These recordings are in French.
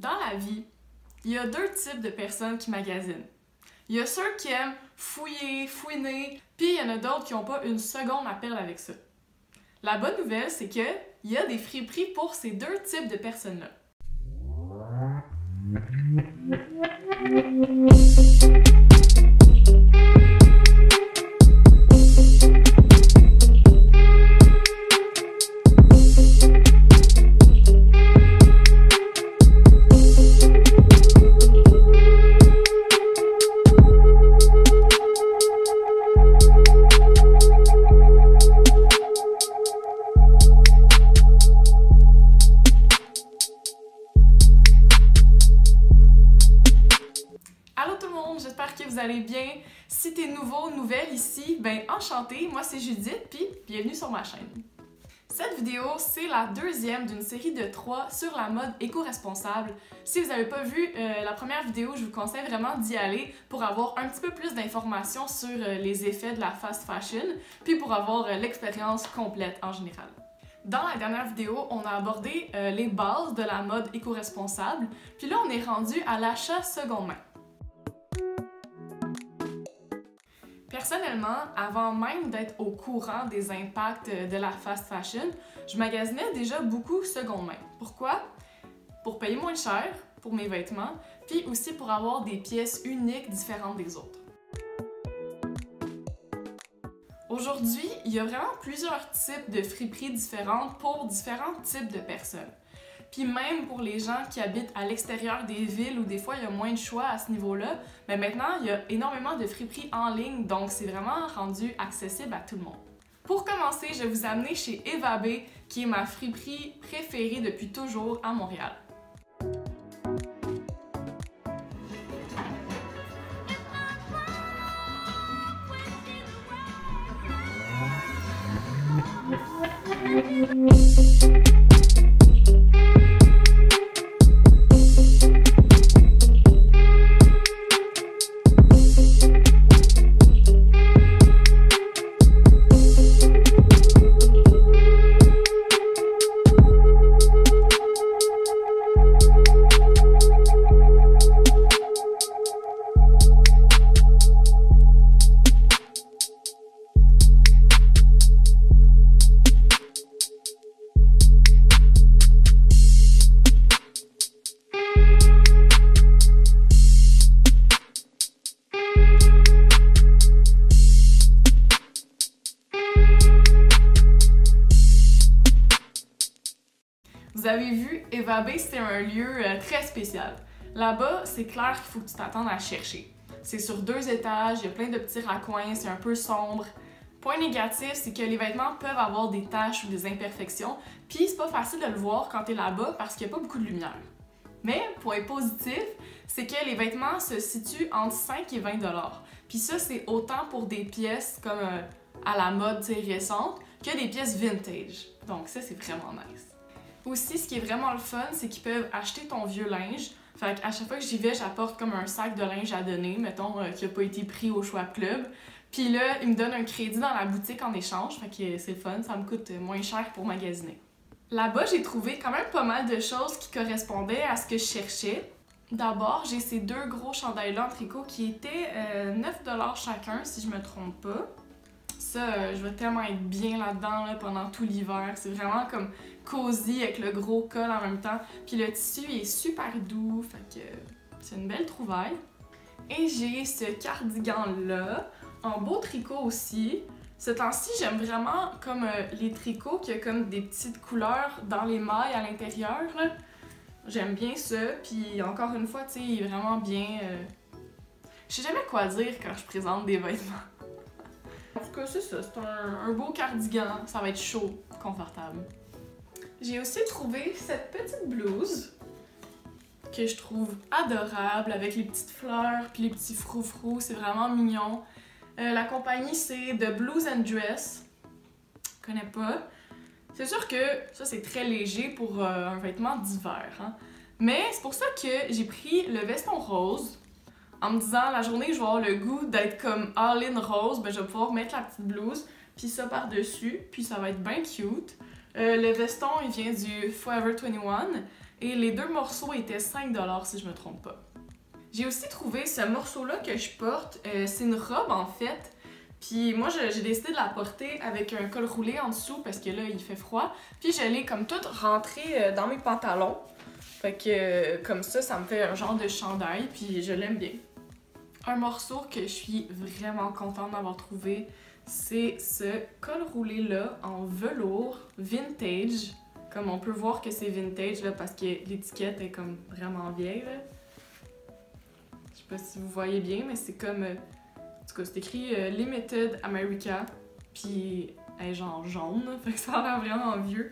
Dans la vie, il y a deux types de personnes qui magasinent. Il y a ceux qui aiment fouiller, fouiner, puis il y en a d'autres qui n'ont pas une seconde à perdre avec ça. La bonne nouvelle, c'est que il y a des friperies pour ces deux types de personnes-là. Allez bien. Si t'es nouveau, nouvelle ici, ben enchanté, moi c'est Judith, puis bienvenue sur ma chaîne. Cette vidéo, c'est la deuxième d'une série de trois sur la mode éco-responsable. Si vous n'avez pas vu euh, la première vidéo, je vous conseille vraiment d'y aller pour avoir un petit peu plus d'informations sur euh, les effets de la fast fashion, puis pour avoir euh, l'expérience complète en général. Dans la dernière vidéo, on a abordé les bases de la mode éco-responsable, puis là on est rendu à l'achat seconde main. Personnellement, avant même d'être au courant des impacts de la fast fashion, je magasinais déjà beaucoup seconde main. Pourquoi? Pour payer moins cher pour mes vêtements, puis aussi pour avoir des pièces uniques différentes des autres. Aujourd'hui, il y a vraiment plusieurs types de friperies différentes pour différents types de personnes. Puis même pour les gens qui habitent à l'extérieur des villes où des fois il y a moins de choix à ce niveau-là, mais maintenant il y a énormément de friperies en ligne, donc c'est vraiment rendu accessible à tout le monde. Pour commencer, je vais vous amener chez Eva B, qui est ma friperie préférée depuis toujours à Montréal. Avez vu, Eva B, c'est un lieu euh, très spécial. Là-bas, c'est clair qu'il faut que tu t'attendes à chercher. C'est sur deux étages, il y a plein de petits raccoins, c'est un peu sombre. Point négatif, c'est que les vêtements peuvent avoir des taches ou des imperfections, puis c'est pas facile de le voir quand t'es là-bas parce qu'il n'y a pas beaucoup de lumière. Mais, point positif, c'est que les vêtements se situent entre 5 et 20 dollars. Puis ça, c'est autant pour des pièces comme euh, à la mode récente que des pièces vintage. Donc ça, c'est vraiment nice. Aussi, ce qui est vraiment le fun, c'est qu'ils peuvent acheter ton vieux linge. Fait qu'à chaque fois que j'y vais, j'apporte comme un sac de linge à donner, mettons, euh, qui a pas été pris au choix club. Puis là, ils me donnent un crédit dans la boutique en échange, fait que c'est fun, ça me coûte moins cher pour magasiner. Là-bas, j'ai trouvé quand même pas mal de choses qui correspondaient à ce que je cherchais. D'abord, j'ai ces deux gros chandails-là en tricot qui étaient euh, 9$ chacun, si je me trompe pas. Ça, euh, je vais tellement être bien là-dedans là, pendant tout l'hiver. C'est vraiment comme cosy avec le gros col en même temps. Puis le tissu est super doux, fait que c'est une belle trouvaille. Et j'ai ce cardigan-là, en beau tricot aussi. Ce temps-ci, j'aime vraiment comme euh, les tricots qui a comme des petites couleurs dans les mailles à l'intérieur. J'aime bien ça, puis encore une fois, tu sais, il est vraiment bien... euh, Je sais jamais quoi dire quand je présente des vêtements. Cas, c'est ça, c'est un, un beau cardigan, ça va être chaud, confortable. J'ai aussi trouvé cette petite blouse que je trouve adorable avec les petites fleurs puis les petits froufrous, c'est vraiment mignon. Euh, la compagnie c'est The Blues and Dress. Je connais pas. C'est sûr que ça c'est très léger pour euh, un vêtement d'hiver. hein. Mais c'est pour ça que j'ai pris le veston rose en me disant la journée je vais avoir le goût d'être comme all-in rose, ben je vais pouvoir mettre la petite blouse puis ça par-dessus, puis ça va être bien cute. Euh, le veston il vient du Forever 21 Et les deux morceaux étaient 5$ si je me trompe pas. J'ai aussi trouvé ce morceau-là que je porte. Euh, c'est une robe en fait. Puis moi, j'ai décidé de la porter avec un col roulé en dessous parce que là, il fait froid. Puis je l'ai comme toute rentrée euh, dans mes pantalons. Fait que comme ça, ça me fait un genre de chandail. Puis je l'aime bien. Un morceau que je suis vraiment contente d'avoir trouvé, c'est ce col roulé-là en velours vintage. Comme on peut voir que c'est vintage là, parce que l'étiquette est comme vraiment vieille. Je sais pas si vous voyez bien, mais c'est comme tout cas, c'est écrit euh, Limited America, puis elle est genre jaune, fait que ça a l'air vraiment vieux.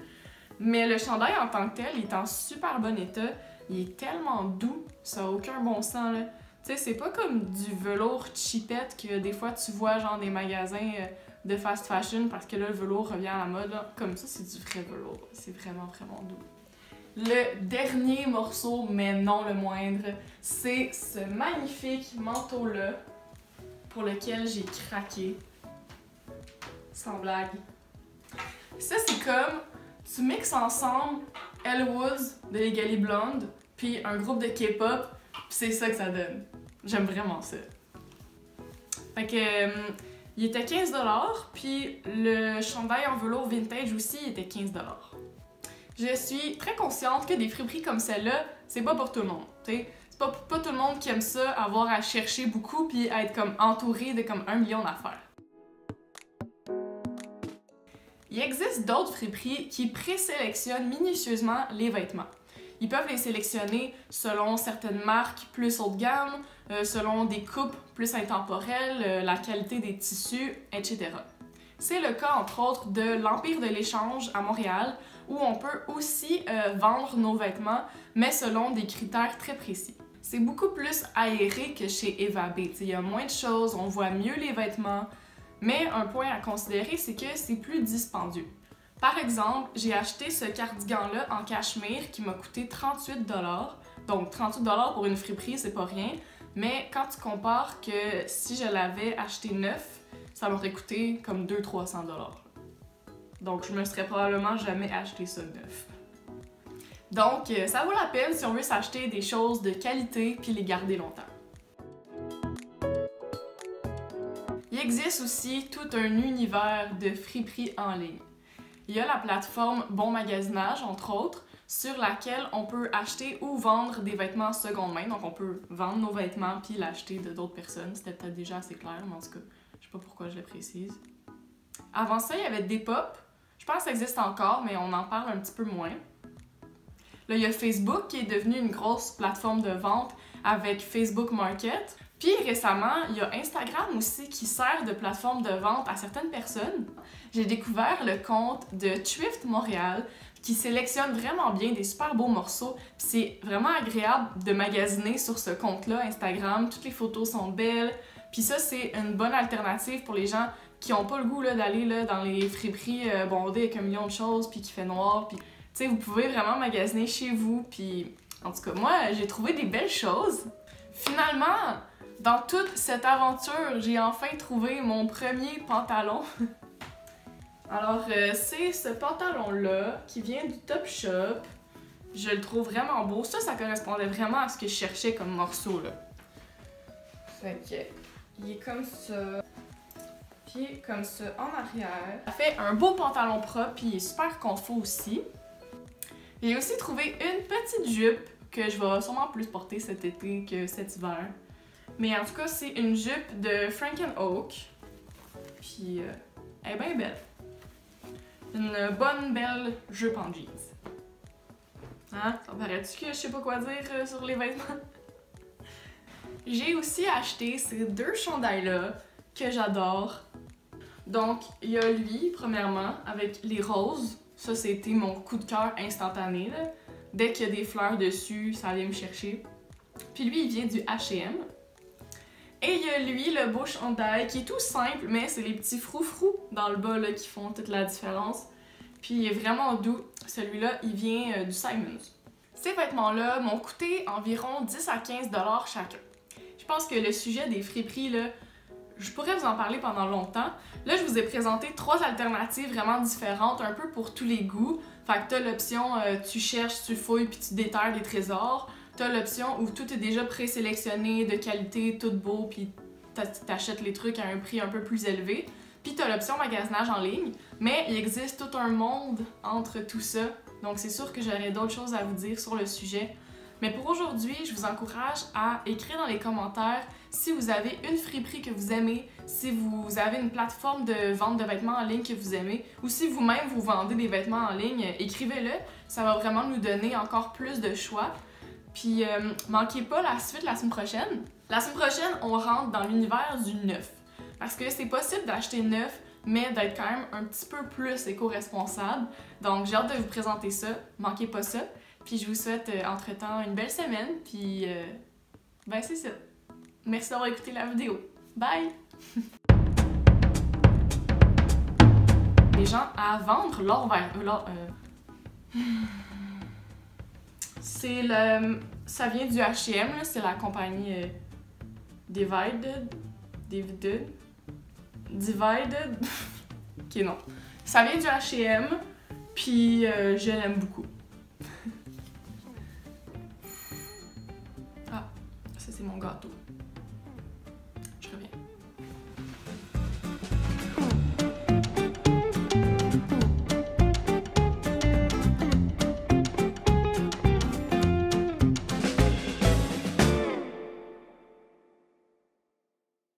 Mais le chandail en tant que tel, est en super bon état. Il est tellement doux, ça a aucun bon sens. Sais, c'est pas comme du velours cheapette que des fois tu vois genre des magasins euh, de fast fashion parce que là le velours revient à la mode. Comme ça, c'est du vrai velours. C'est vraiment vraiment doux. Le dernier morceau, mais non le moindre, c'est ce magnifique manteau-là pour lequel j'ai craqué. Sans blague. Ça, c'est comme tu mixes ensemble Elle Woods de Legally Blonde, puis un groupe de K-pop, c'est ça que ça donne. J'aime vraiment ça. Fait que, euh, il était 15$, puis le chandail en velours vintage aussi était 15$. Je suis très consciente que des friperies comme celle-là, c'est pas pour tout le monde. sais pas, pas tout le monde qui aime ça, avoir à chercher beaucoup puis être comme entouré de comme un million d'affaires. Il existe d'autres friperies qui présélectionnent minutieusement les vêtements. Ils peuvent les sélectionner selon certaines marques plus haut de gamme, euh, selon des coupes plus intemporelles, euh, la qualité des tissus, etc. C'est le cas entre autres de l'Empire de l'échange à Montréal, où on peut aussi euh, vendre nos vêtements, mais selon des critères très précis c'est beaucoup plus aéré que chez Eva B. Il y a moins de choses, on voit mieux les vêtements, mais un point à considérer, c'est que c'est plus dispendieux. Par exemple, j'ai acheté ce cardigan-là en cachemire qui m'a coûté 38 Donc 38 pour une friperie, c'est pas rien, mais quand tu compares que si je l'avais acheté neuf, ça m'aurait coûté comme 200-300 Donc je me serais probablement jamais acheté ça neuf. Donc, euh, ça vaut la peine si on veut s'acheter des choses de qualité puis les garder longtemps. Il existe aussi tout un univers de friperies en ligne. Il y a la plateforme Bon Magasinage, entre autres, sur laquelle on peut acheter ou vendre des vêtements seconde main. Donc, on peut vendre nos vêtements puis l'acheter de d'autres personnes. C'était peut-être déjà assez clair, mais en tout cas, je sais pas pourquoi je le précise. Avant ça, il y avait Depop. Je pense que ça existe encore, mais on en parle un petit peu moins. Là, il y a Facebook qui est devenu une grosse plateforme de vente avec Facebook Market. Puis récemment, il y a Instagram aussi qui sert de plateforme de vente à certaines personnes. J'ai découvert le compte de Thrift Montréal qui sélectionne vraiment bien des super beaux morceaux. C'est vraiment agréable de magasiner sur ce compte-là, Instagram. Toutes les photos sont belles. Puis ça, c'est une bonne alternative pour les gens qui n'ont pas le goût d'aller dans les friperies euh, avec un million de choses, puis qui fait noir. Puis vous pouvez vraiment magasiner chez vous. Puis, en tout cas, moi, j'ai trouvé des belles choses. Finalement, dans toute cette aventure, j'ai enfin trouvé mon premier pantalon. Alors, euh, c'est ce pantalon-là qui vient du Top Shop. Je le trouve vraiment beau. Ça, ça correspondait vraiment à ce que je cherchais comme morceau, là. Fait que, il est comme ça. Puis comme ça en arrière. Ça fait un beau pantalon propre, puis il est super confort aussi. J'ai aussi trouvé une petite jupe que je vais sûrement plus porter cet été que cet hiver. Mais en tout cas, c'est une jupe de Franken Oak. Puis, euh, elle est bien belle. Une bonne, belle jupe en jeans. Hein? Ça paraît-tu que je sais pas quoi dire euh, sur les vêtements? J'ai aussi acheté ces deux chandails-là que j'adore. Donc, il y a lui, premièrement, avec les roses ça, c'était mon coup de cœur instantané. Dès qu'il y a des fleurs dessus, ça allait me chercher. Puis lui, il vient du H&M. Et il y a lui, le beau chandail, qui est tout simple, mais c'est les petits froufrous dans le bas là, qui font toute la différence. Puis il est vraiment doux. Celui-là, il vient euh, du Simons. Ces vêtements-là m'ont coûté environ 10 à 15 dollars chacun. Je pense que le sujet des friperies, là, je pourrais vous en parler pendant longtemps. Là, je vous ai présenté trois alternatives vraiment différentes, un peu pour tous les goûts. Fait que t'as l'option euh, tu cherches, tu fouilles puis tu déterres des trésors. T'as l'option où tout est déjà présélectionné, de qualité, tout beau, puis t'achètes les trucs à un prix un peu plus élevé. Puis t'as l'option magasinage en ligne, mais il existe tout un monde entre tout ça. Donc c'est sûr que j'aurais d'autres choses à vous dire sur le sujet. Mais pour aujourd'hui, je vous encourage à écrire dans les commentaires si vous avez une friperie que vous aimez, si vous avez une plateforme de vente de vêtements en ligne que vous aimez, ou si vous-même vous vendez des vêtements en ligne, écrivez-le. Ça va vraiment nous donner encore plus de choix. Puis euh, manquez pas la suite la semaine prochaine. La semaine prochaine, on rentre dans l'univers du neuf. Parce que c'est possible d'acheter neuf, mais d'être quand même un petit peu plus éco-responsable. Donc j'ai hâte de vous présenter ça. Manquez pas ça. Puis je vous souhaite euh, entre-temps une belle semaine. Puis euh, ben c'est ça. Merci d'avoir écouté la vidéo. Bye! Les gens à vendre leur verre. Euh, c'est le. Ça vient du HM, c'est la compagnie euh, Divided. Divided. Divided. ok, non. Ça vient du HM, puis euh, je l'aime beaucoup. ah, ça c'est mon gâteau. Je reviens.